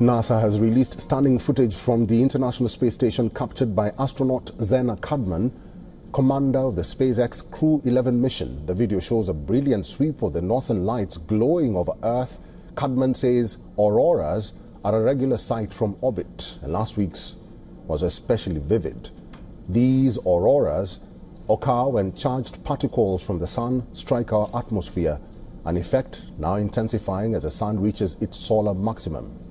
NASA has released stunning footage from the International Space Station captured by astronaut Zena Cardman, commander of the SpaceX Crew 11 mission. The video shows a brilliant sweep of the northern lights glowing over Earth. Cardman says auroras are a regular sight from orbit, and last week's was especially vivid. These auroras occur when charged particles from the sun strike our atmosphere, an effect now intensifying as the sun reaches its solar maximum.